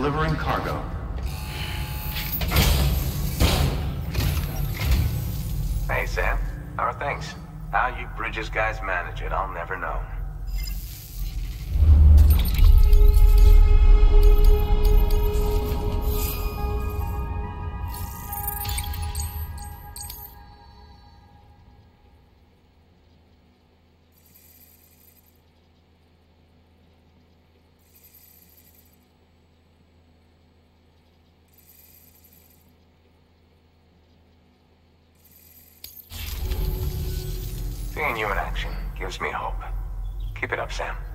delivering? Sam.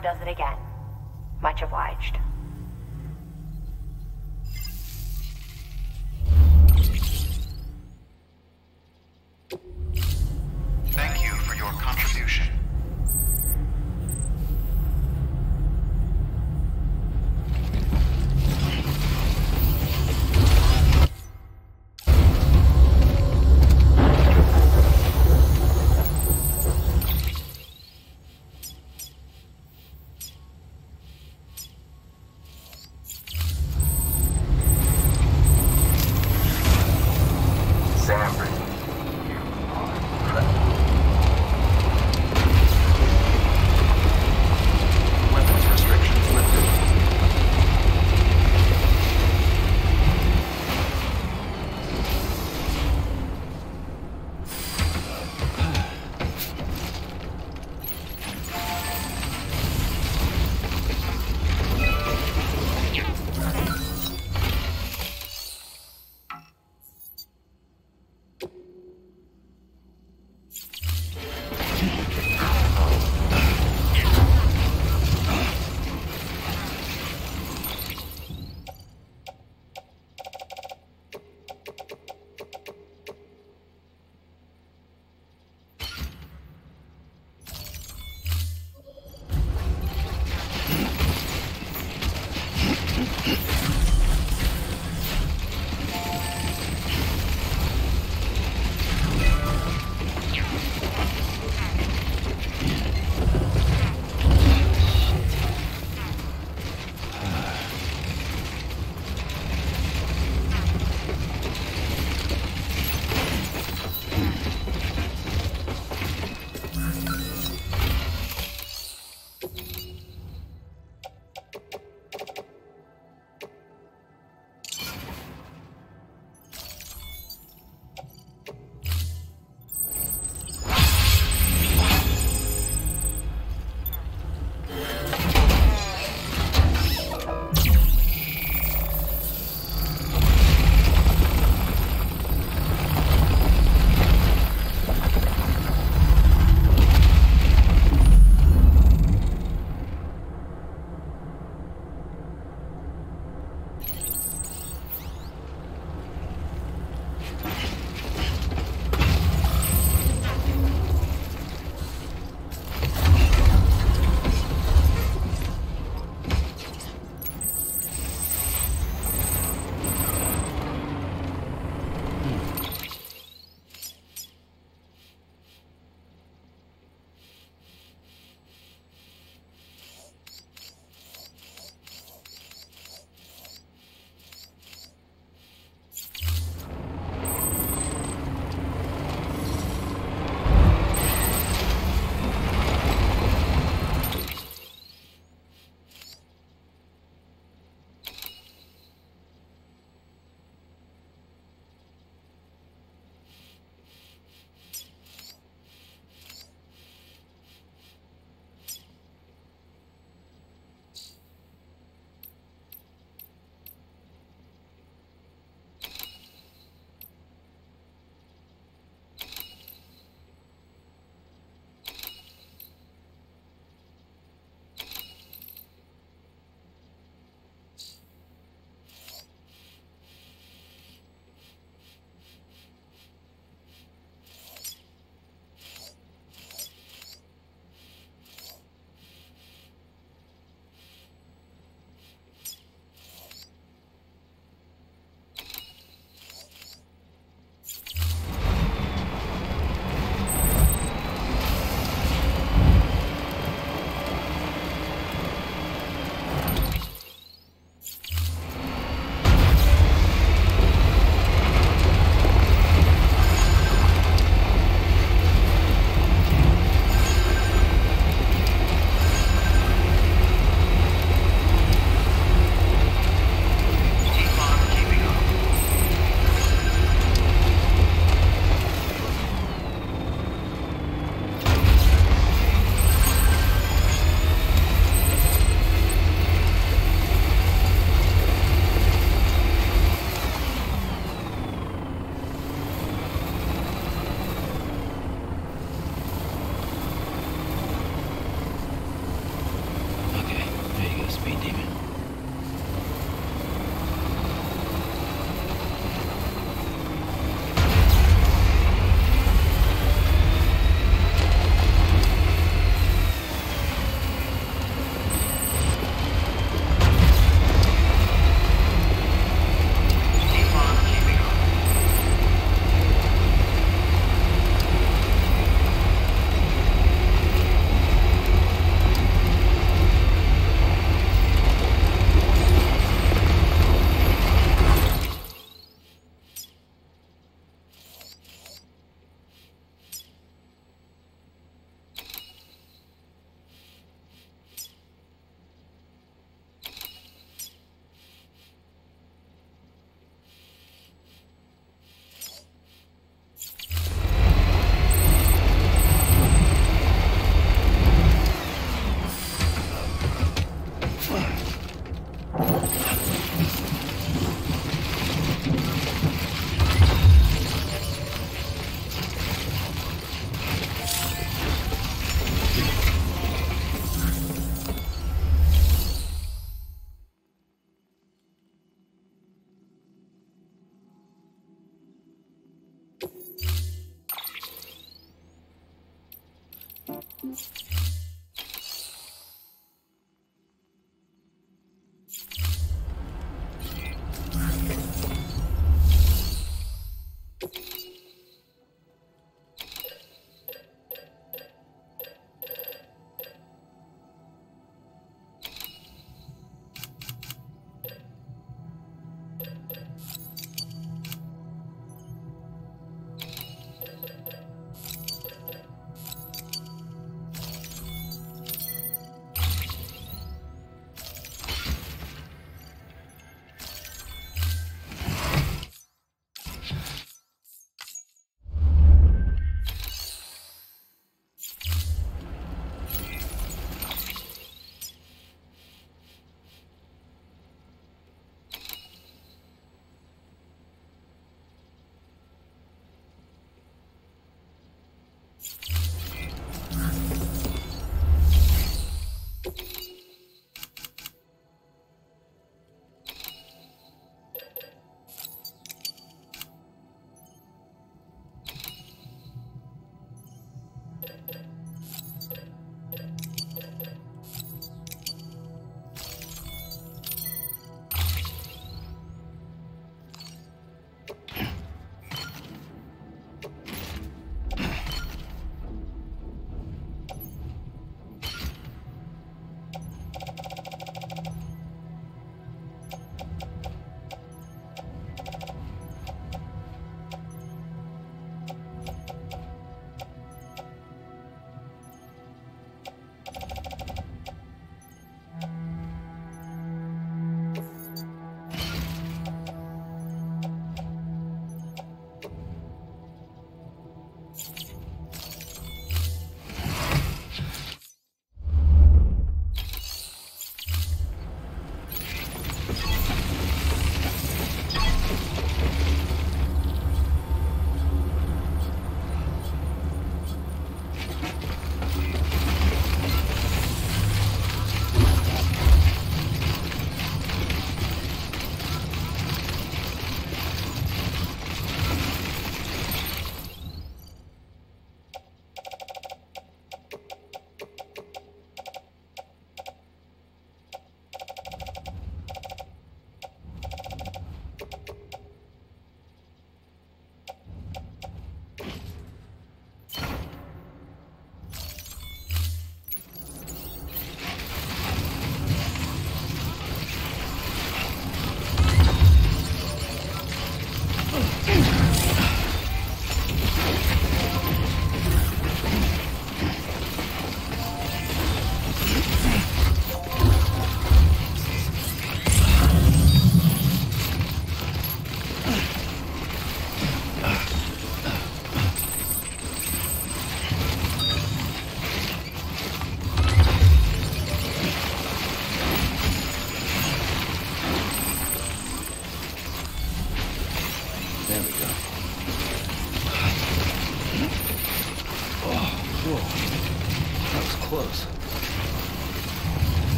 Does it again. Much obliged.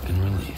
Fucking relief.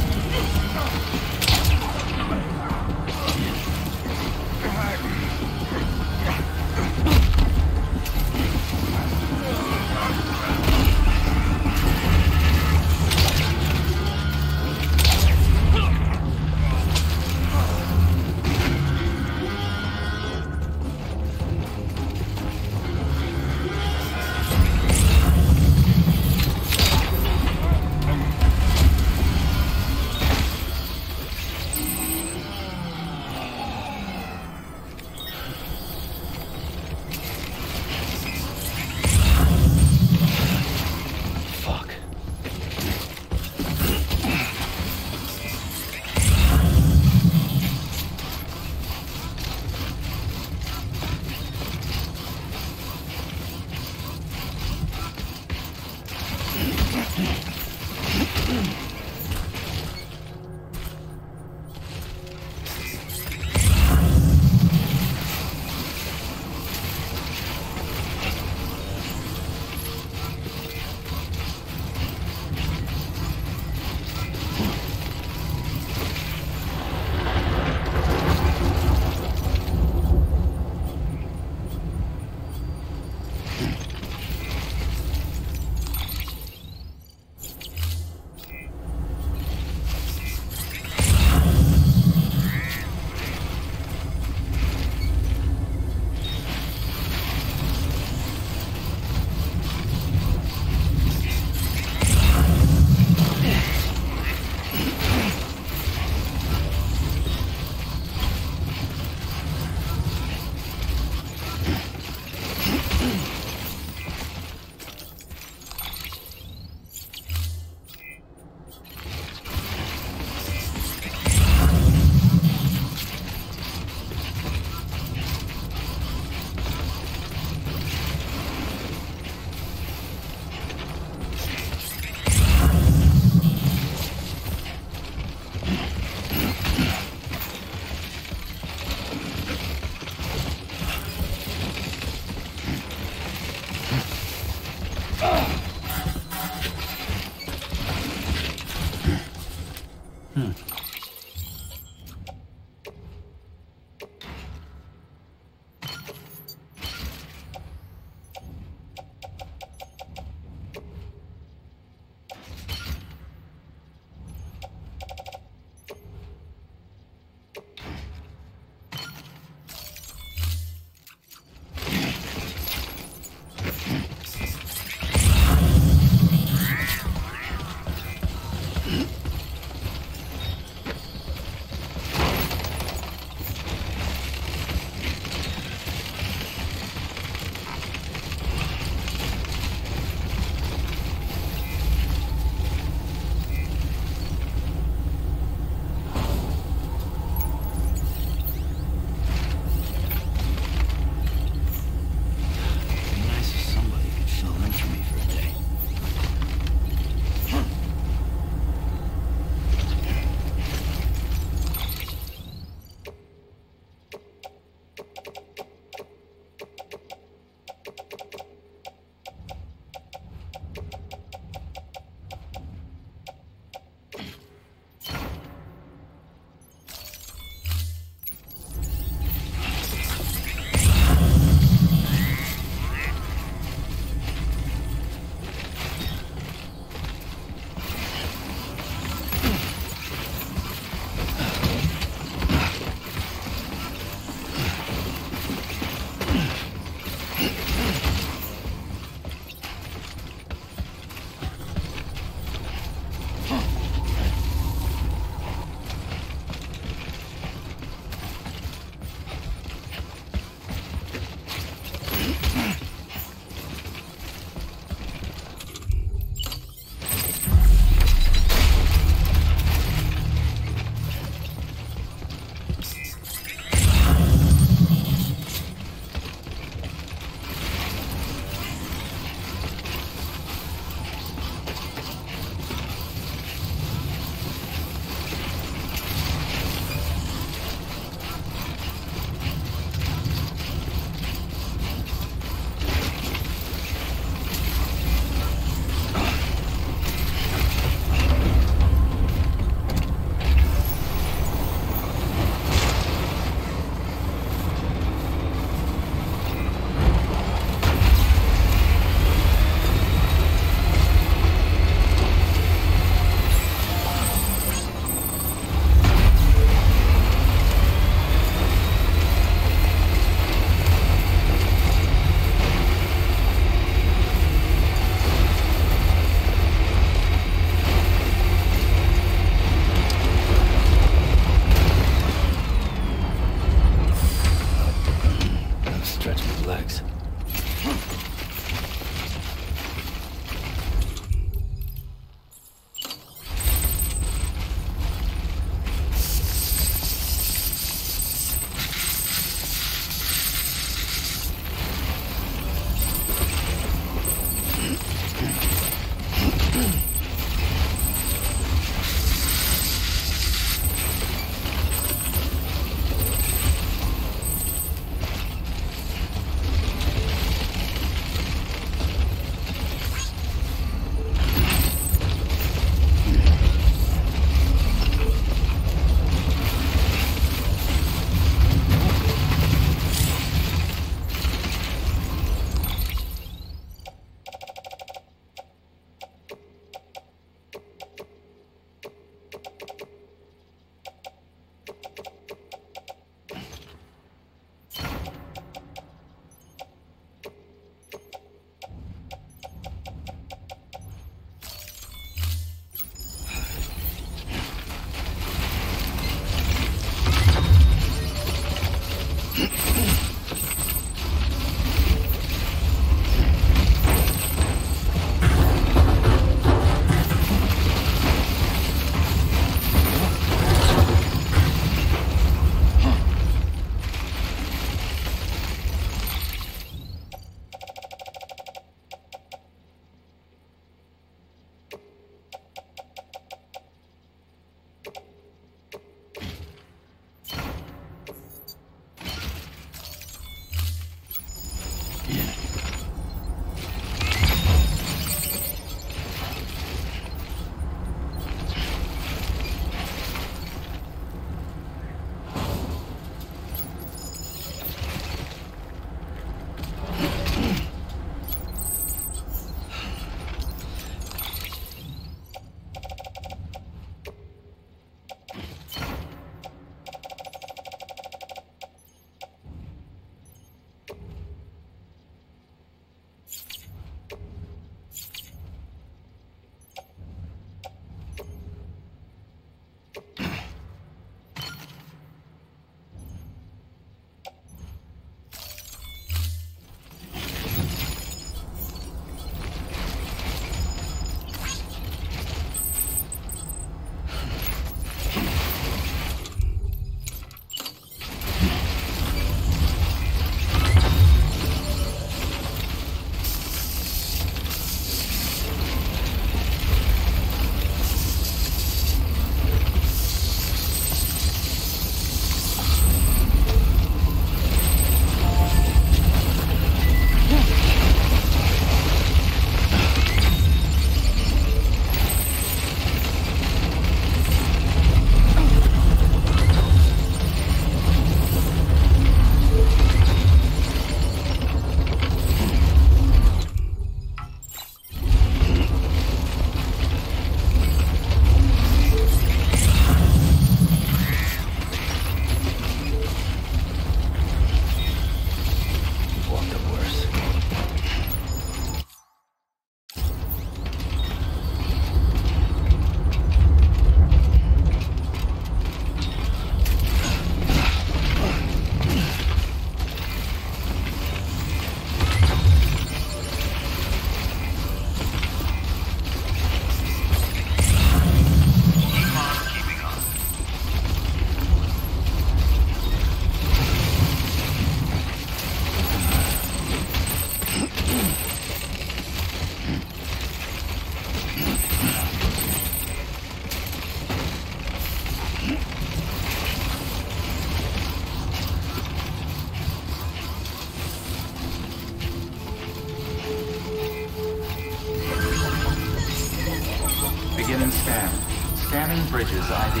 Bridges ID.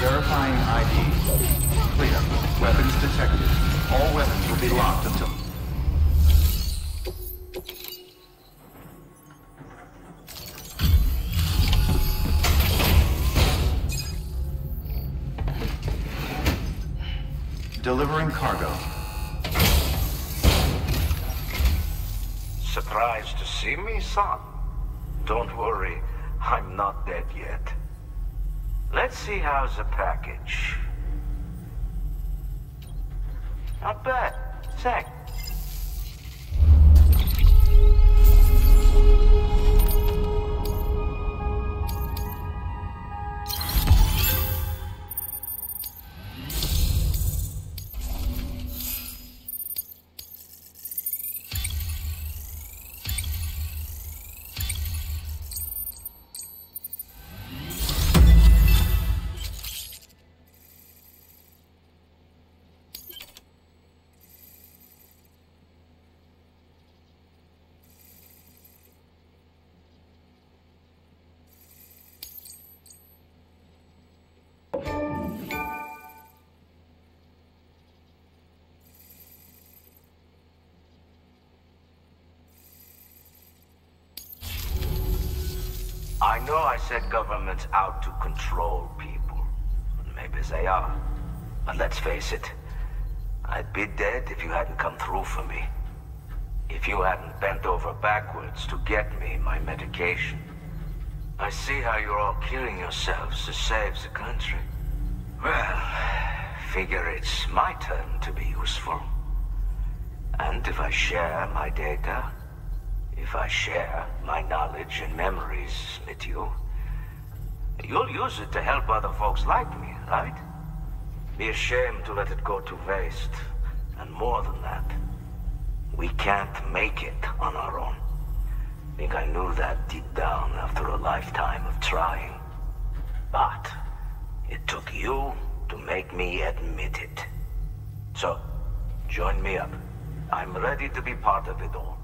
Verifying ID. Clear. Weapons detected. All weapons will be locked until... Delivering cargo. Surprised to see me, son? Let's see how's the package. Not bad. Say. Know I said governments out to control people. Maybe they are. But let's face it. I'd be dead if you hadn't come through for me. If you hadn't bent over backwards to get me my medication. I see how you're all killing yourselves to save the country. Well, figure it's my turn to be useful. useful. And if I share my data, if I share my knowledge and memories with you, you'll use it to help other folks like me, right? Be ashamed to let it go to waste. And more than that, we can't make it on our own. Think I knew that deep down after a lifetime of trying. But it took you to make me admit it. So, join me up. I'm ready to be part of it. All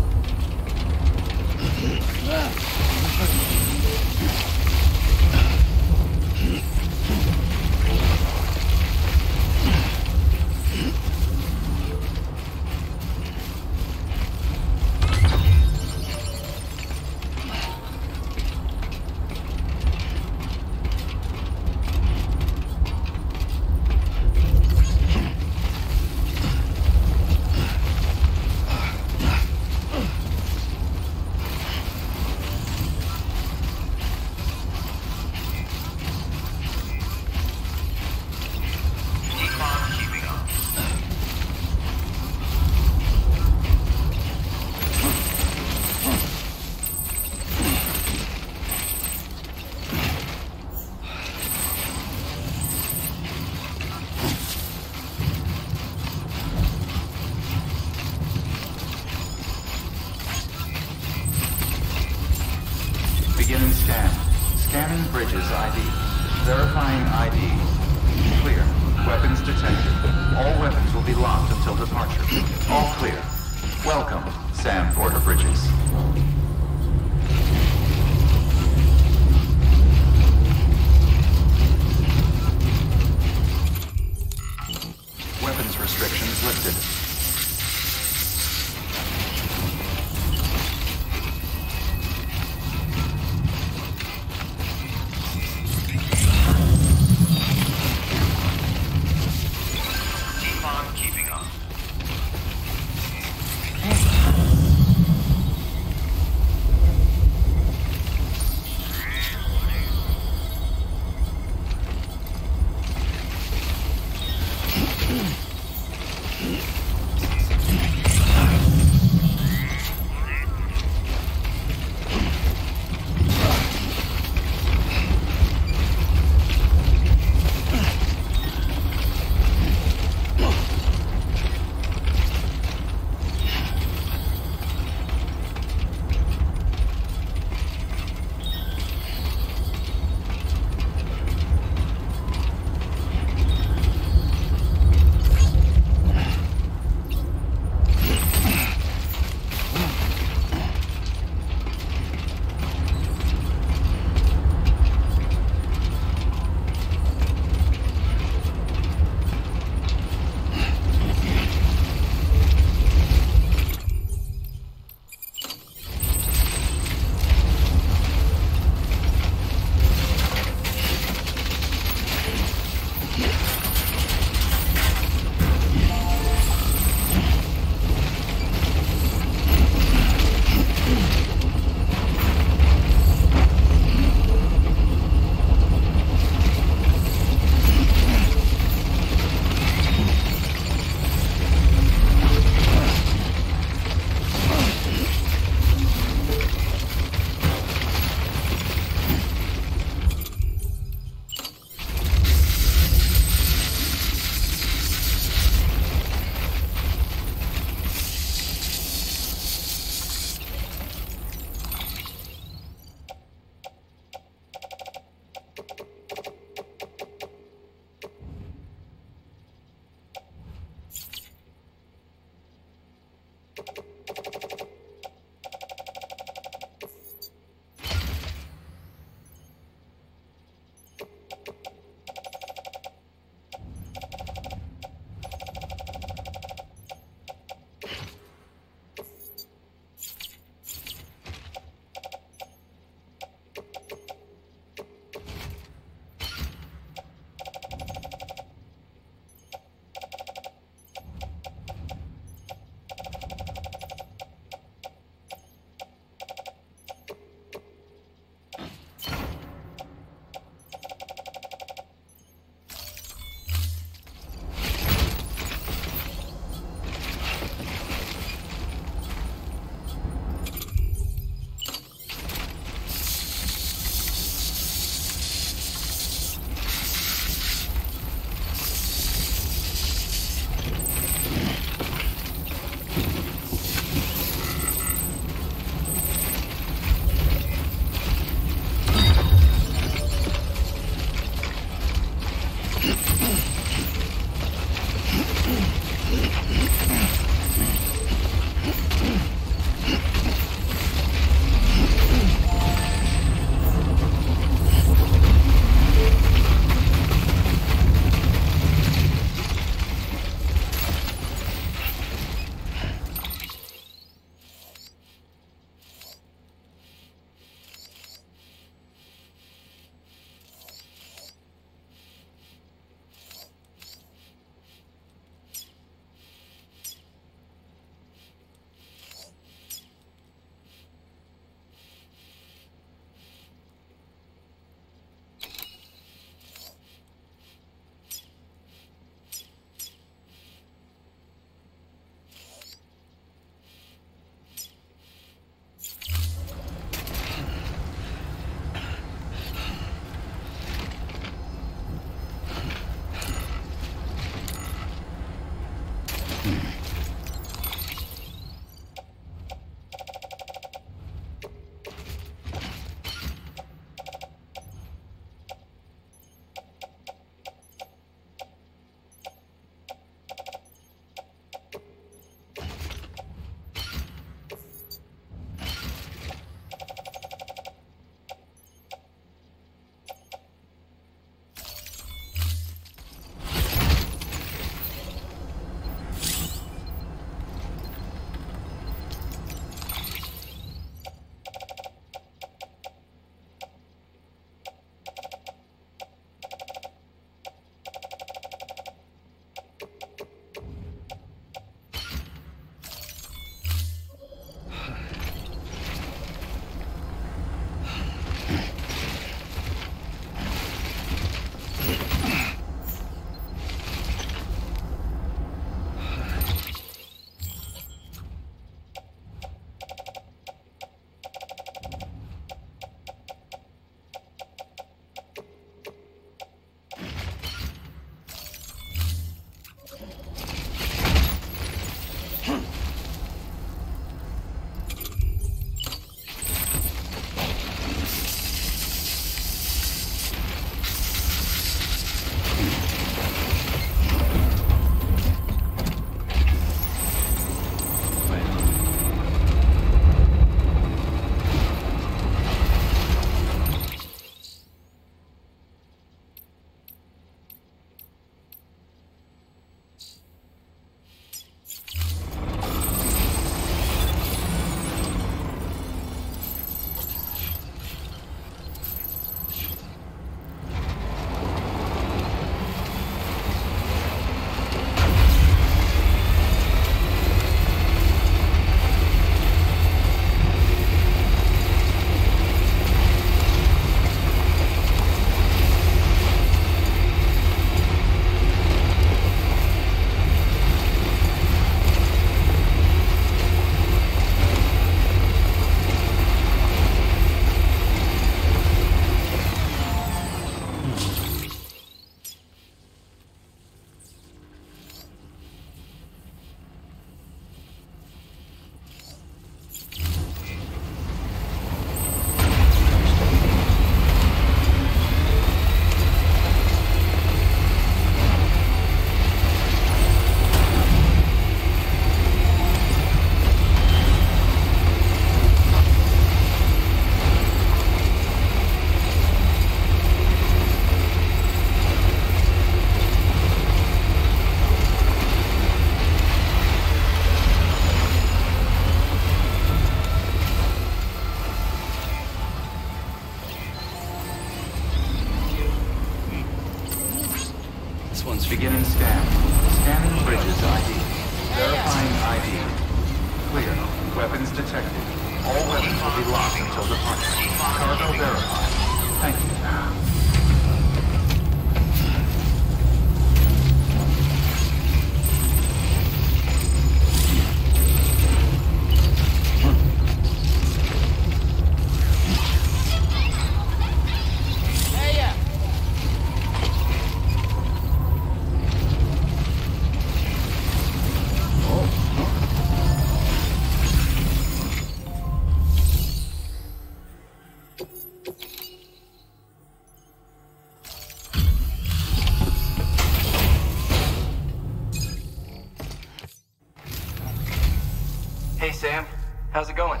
Hey, Sam. How's it going?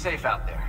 Safe out there.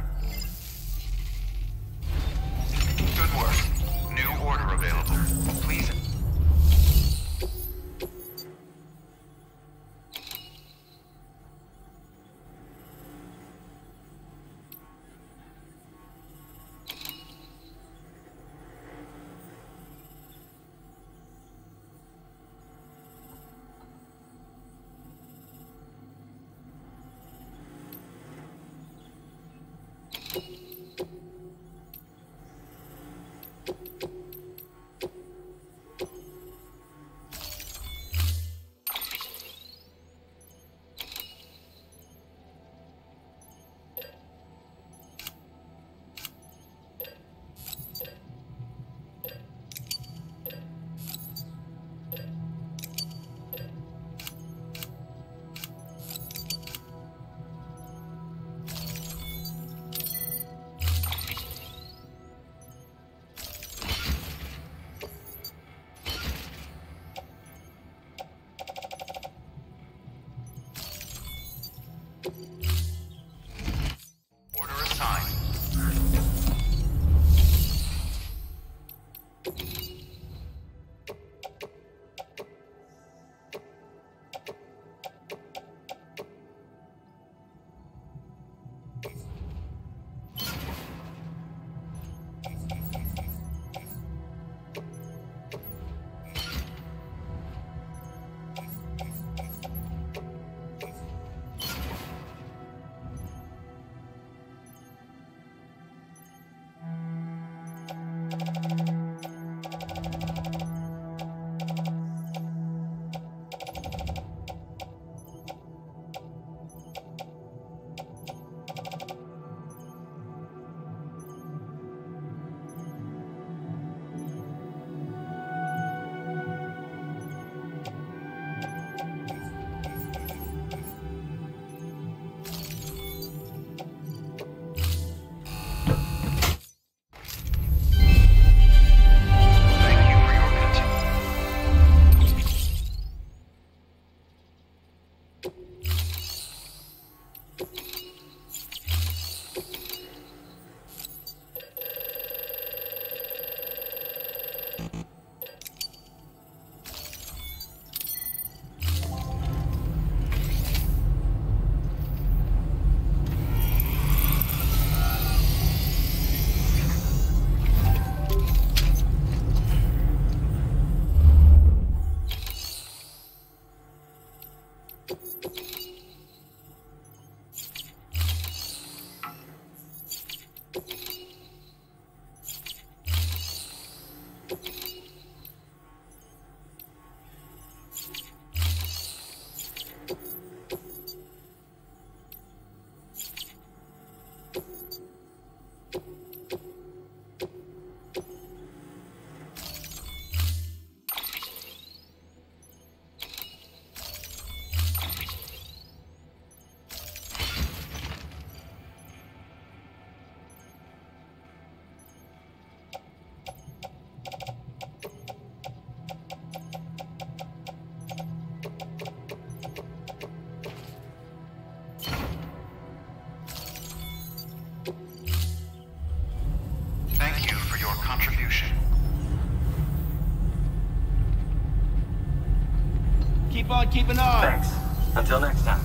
On keeping on. Thanks. Until next time.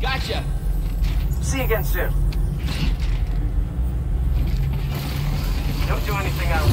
Gotcha. See you again soon. Don't do anything out of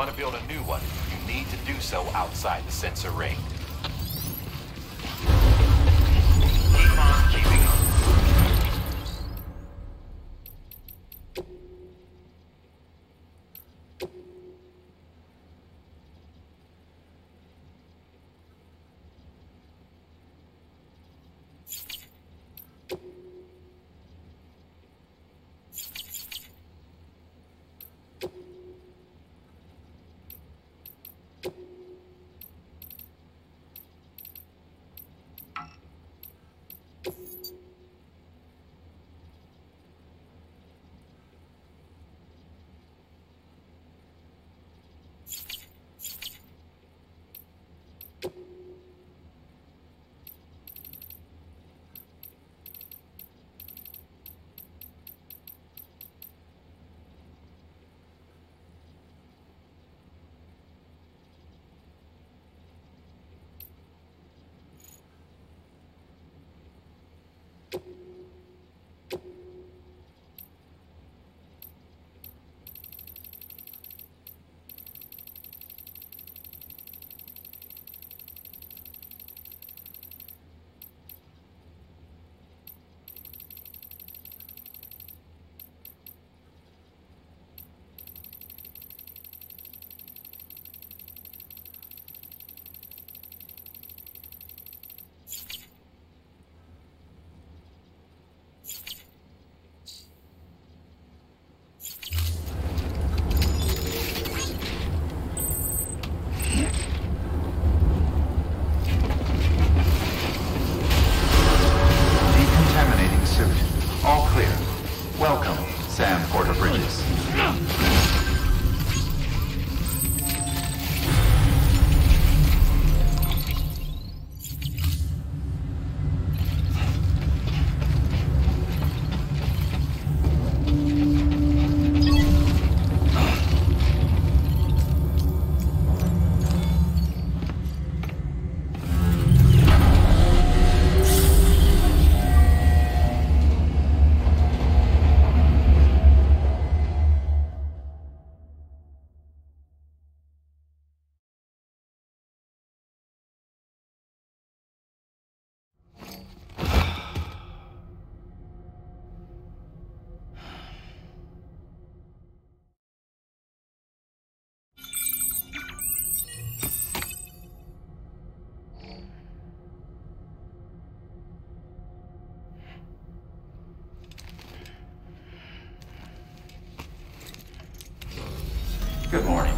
want to build a new one, you need to do so outside the sensor range. you